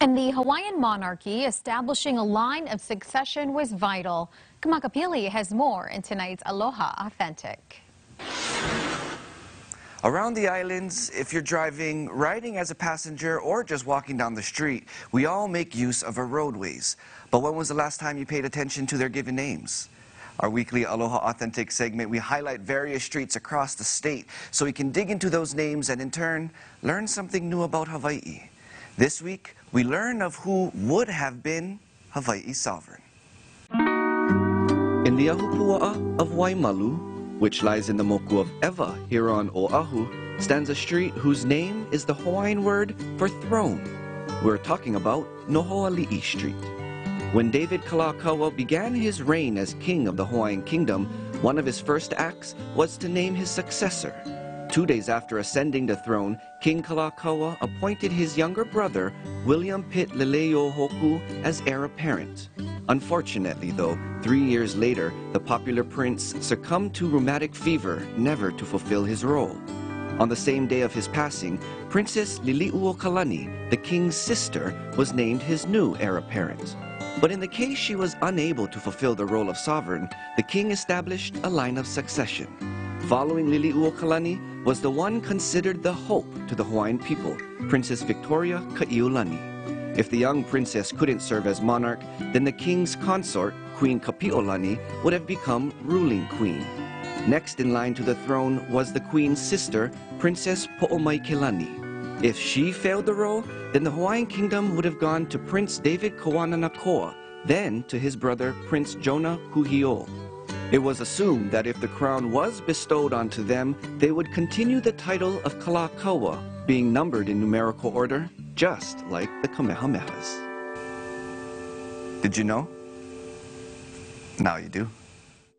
In the Hawaiian monarchy, establishing a line of succession was vital. Kamakapili has more in tonight's Aloha Authentic. Around the islands, if you're driving, riding as a passenger, or just walking down the street, we all make use of our roadways. But when was the last time you paid attention to their given names? Our weekly Aloha Authentic segment, we highlight various streets across the state so we can dig into those names and in turn, learn something new about Hawaii. This week, we learn of who would have been Hawaii's sovereign. In the Ahupua'a of Waimalu, which lies in the moku of Ewa here on Oahu, stands a street whose name is the Hawaiian word for throne. We're talking about Nohoali'i Street. When David Kalakaua began his reign as king of the Hawaiian kingdom, one of his first acts was to name his successor. Two days after ascending the throne, King Kalakaua appointed his younger brother, William Pitt Leleiohoku, as heir apparent. Unfortunately, though, three years later, the popular prince succumbed to rheumatic fever, never to fulfill his role. On the same day of his passing, Princess Liliuokalani, the king's sister, was named his new heir apparent. But in the case she was unable to fulfill the role of sovereign, the king established a line of succession. Following Liliuokalani was the one considered the hope to the Hawaiian people, Princess Victoria Kaiulani. If the young princess couldn't serve as monarch, then the king's consort, Queen Kapiolani, would have become ruling queen. Next in line to the throne was the queen's sister, Princess Po'omaikelani. If she failed the role, then the Hawaiian kingdom would have gone to Prince David Kawananakoa, then to his brother Prince Jonah Kuhio. It was assumed that if the crown was bestowed onto them, they would continue the title of Kalakaua, being numbered in numerical order, just like the Kamehamehas. Did you know? Now you do.